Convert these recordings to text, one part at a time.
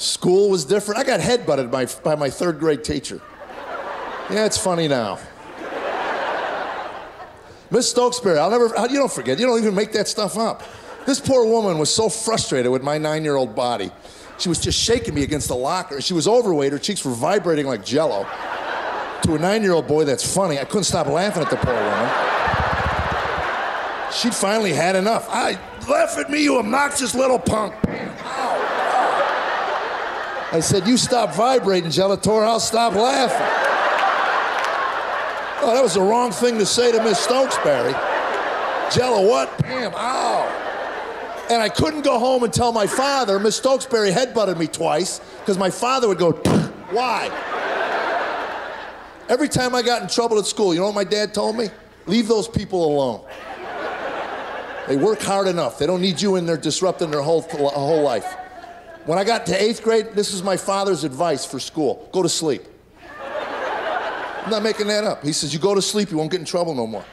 School was different. I got headbutted by, by my third grade teacher. Yeah, it's funny now. Miss Stokesbury, I'll never, you don't forget, you don't even make that stuff up. This poor woman was so frustrated with my nine year old body. She was just shaking me against the locker. She was overweight, her cheeks were vibrating like jello. To a nine year old boy, that's funny. I couldn't stop laughing at the poor woman. She'd finally had enough. I laugh at me, you obnoxious little punk. I said, You stop vibrating, Gelator, I'll stop laughing. Oh, that was the wrong thing to say to Miss Stokesbury. Jello, what? Bam, ow. And I couldn't go home and tell my father. Miss Stokesbury headbutted me twice because my father would go, Why? Every time I got in trouble at school, you know what my dad told me? Leave those people alone. They work hard enough. They don't need you in there disrupting their whole, whole life. When I got to eighth grade, this is my father's advice for school go to sleep. I'm not making that up. He says, You go to sleep, you won't get in trouble no more.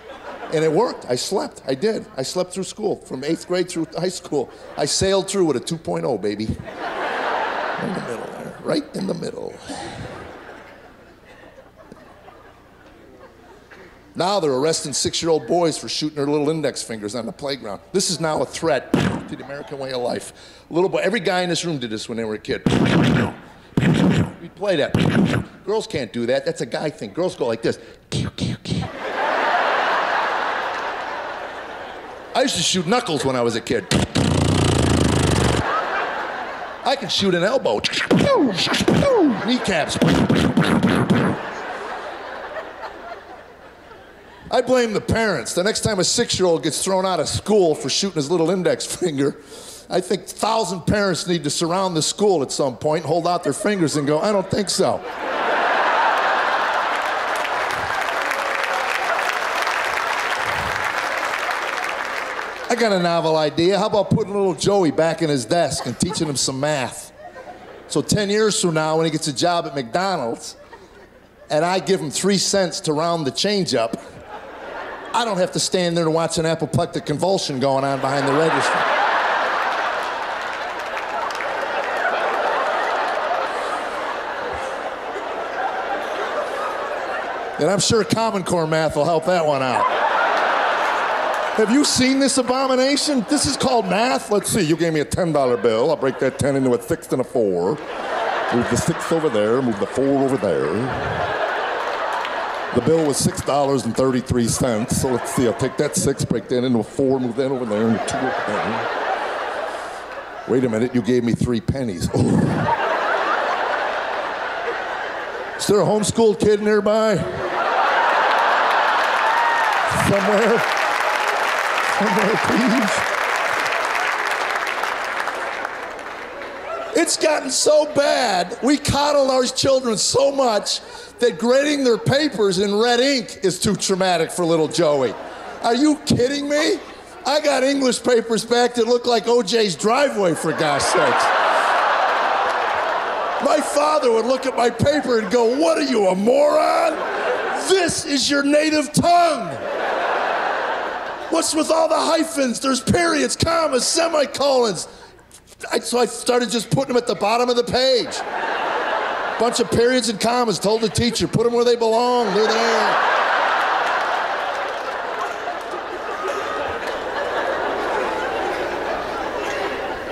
And it worked. I slept. I did. I slept through school from eighth grade through high school. I sailed through with a 2.0, baby. In the middle right in the middle. Now they're arresting six year old boys for shooting their little index fingers on the playground. This is now a threat to the American way of life. Little boy, every guy in this room did this when they were a kid. We play that. Girls can't do that. That's a guy thing. Girls go like this. I used to shoot knuckles when I was a kid. I can shoot an elbow. Kneecaps. I blame the parents. The next time a six year old gets thrown out of school for shooting his little index finger, I think a thousand parents need to surround the school at some point, hold out their fingers, and go, I don't think so. I got a novel idea. How about putting little Joey back in his desk and teaching him some math? So 10 years from now, when he gets a job at McDonald's, and I give him three cents to round the change up, I don't have to stand there to watch an apoplectic convulsion going on behind the register. And I'm sure Common Core math will help that one out. Have you seen this abomination? This is called math. Let's see. You gave me a $10 bill. I'll break that 10 into a six and a four. Move the six over there, move the four over there. The bill was $6.33. So let's see. I'll take that six, break that into a four, move that over there, and two over there. Wait a minute. You gave me three pennies. Is there a homeschooled kid nearby? Somewhere? Somewhere, please. It's gotten so bad, we coddle our children so much that grading their papers in red ink is too traumatic for little Joey. Are you kidding me? I got English papers back that look like OJ's driveway, for gosh sakes. My father would look at my paper and go, What are you, a moron? This is your native tongue. What's with all the hyphens? There's periods, commas, semicolons. I, so I started just putting them at the bottom of the page. Bunch of periods and commas. Told the teacher, put them where they belong. They're there.